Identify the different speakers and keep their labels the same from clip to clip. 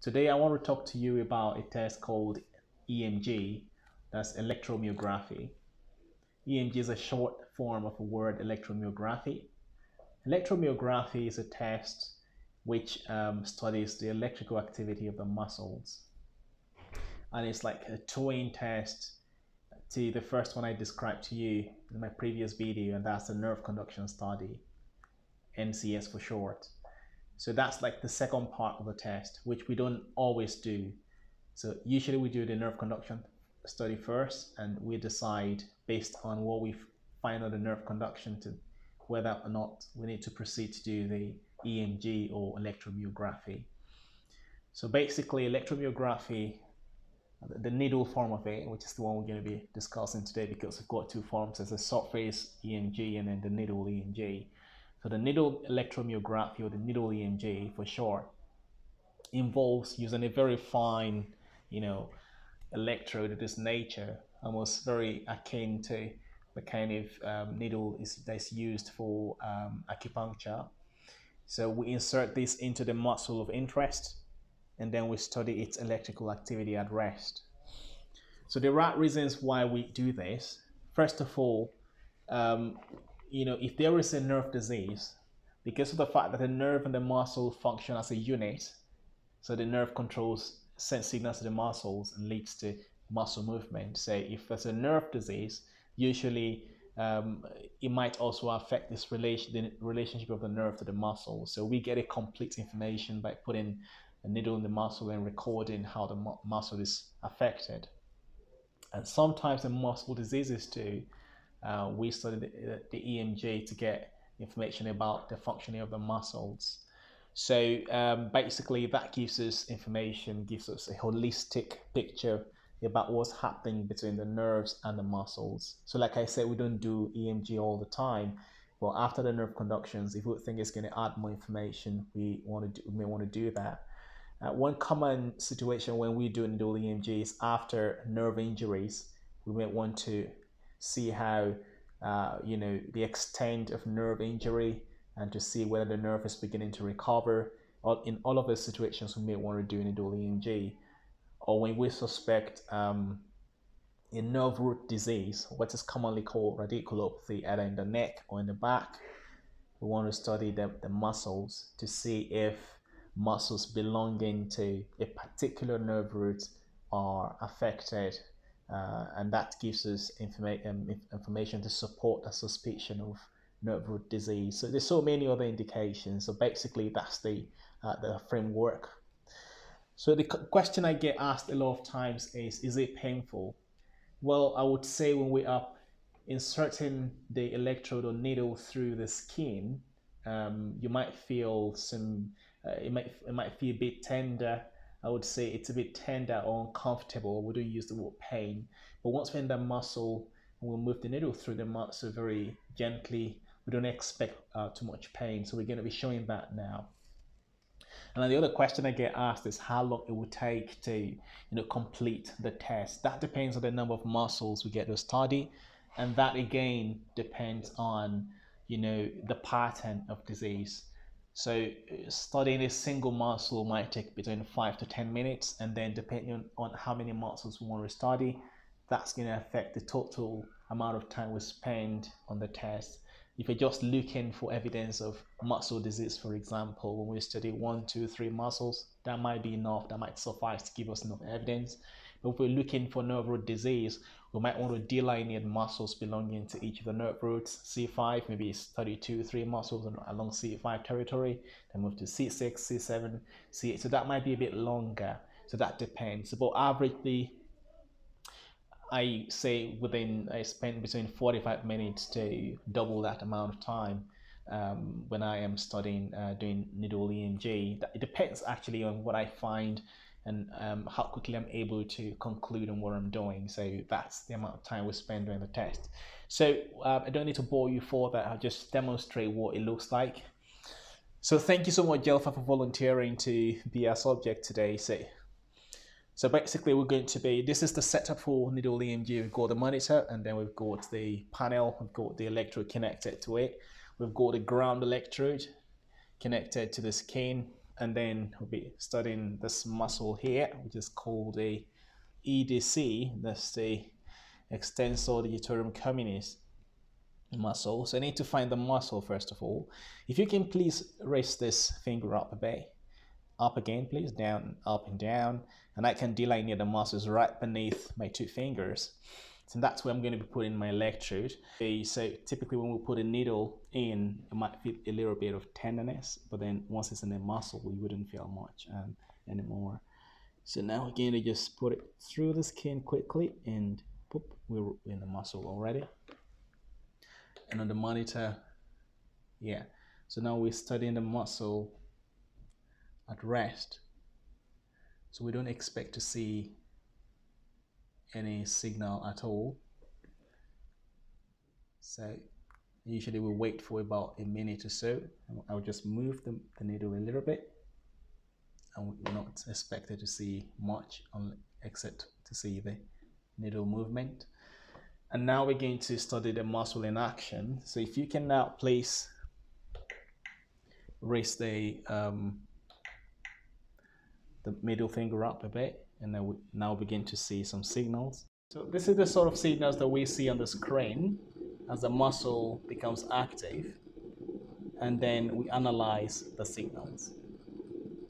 Speaker 1: Today I want to talk to you about a test called EMG, that's electromyography. EMG is a short form of the word electromyography. Electromyography is a test which um, studies the electrical activity of the muscles. And it's like a twin test to the first one I described to you in my previous video, and that's the nerve conduction study, NCS for short. So that's like the second part of the test, which we don't always do. So usually we do the nerve conduction study first, and we decide based on what we find on the nerve conduction to whether or not we need to proceed to do the EMG or electromyography. So basically, electromyography, the needle form of it, which is the one we're going to be discussing today, because we've got two forms: there's a surface EMG and then the needle EMG. So the needle electromyography or the needle EMG for short involves using a very fine, you know, electrode of this nature, almost very akin to the kind of um, needle is that's used for um, acupuncture. So we insert this into the muscle of interest, and then we study its electrical activity at rest. So the right reasons why we do this, first of all, um, you know, if there is a nerve disease, because of the fact that the nerve and the muscle function as a unit, so the nerve controls sends signals to the muscles and leads to muscle movement. So if there's a nerve disease, usually um, it might also affect this relation, the relationship of the nerve to the muscle. So we get a complete information by putting a needle in the muscle and recording how the mu- muscle is affected. And sometimes the muscle diseases too uh, we study the, the, EMG to get information about the functioning of the muscles. So um, basically, that gives us information, gives us a holistic picture about what's happening between the nerves and the muscles. So, like I said, we don't do EMG all the time. Well, after the nerve conductions, if we think it's going to add more information, we want to do, we may want to do that. Uh, one common situation when we do needle EMG is after nerve injuries. We may want to see how uh, you know the extent of nerve injury and to see whether the nerve is beginning to recover. In all of those situations, we may want to do an needle EMG. Or when we suspect um, a nerve root disease, what is commonly called radiculopathy, either in the neck or in the back, we want to study the, the muscles to see if muscles belonging to a particular nerve root are affected uh, and that gives us informa- um, information to support a suspicion of nerve root disease. So there's so many other indications. So basically, that's the uh, the framework. So the question I get asked a lot of times is, is it painful? Well, I would say when we are inserting the electrode or needle through the skin, um, you might feel some. Uh, it might it might feel a bit tender I would say it's a bit tender or uncomfortable. We don't use the word pain. But once we're in the muscle, we'll move the needle through the muscle very gently. We don't expect uh, too much pain. So we're going to be showing that now. And then the other question I get asked is how long it would take to, you know, complete the test. That depends on the number of muscles we get to study, and that again depends on, you know, the pattern of disease. So studying a single muscle might take between five to 10 minutes. And then depending on how many muscles we want to study, that's going to affect the total amount of time we spend on the test. If you're just looking for evidence of muscle disease, for example, when we study one, two, three muscles, that might be enough. That might suffice to give us enough evidence. If we're looking for nerve root disease, we might want to delineate muscles belonging to each of the nerve roots. C5, maybe it's 32, three muscles along C5 territory. Then move to C6, C7, C8. So that might be a bit longer. So that depends. But averagely, I say within, I spend between 45 minutes to double that amount of time um, when I am studying, uh, doing needle EMG. It depends actually on what I find and um, how quickly I'm able to conclude on what I'm doing. So that's the amount of time we spend doing the test. So uh, I don't need to bore you for that. I'll just demonstrate what it looks like. So thank you so much, Jelfa, for volunteering to be our subject today. So, so basically we're going to be, this is the setup for needle EMG. We've got the monitor and then we've got the panel. We've got the electrode connected to it. We've got the ground electrode connected to the skin and then we'll be studying this muscle here, which is called a EDC, that's the extensor digitorum communis muscle. So I need to find the muscle first of all. If you can please raise this finger up a bit, up again please, down, up and down, and I can delineate the muscles right beneath my two fingers. So that's where I'm going to be putting my electrode. Okay, so typically when we put a needle in, it might feel a little bit of tenderness, but then once it's in the muscle, we wouldn't feel much um, anymore. So now we're going to just put it through the skin quickly and boop, we're in the muscle already. And on the monitor, yeah. So now we're studying the muscle at rest. So we don't expect to see any signal at all. So usually we wait for about a minute or so. I'll just move the, the needle a little bit and we're not expected to see much on, except to see the needle movement. And now we're going to study the muscle in action. So if you can now place, raise the, um, the middle finger up a bit and then we now begin to see some signals. So this is the sort of signals that we see on the screen as the muscle becomes active and then we analyze the signals.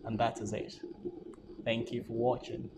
Speaker 1: And that is it. Thank you for watching.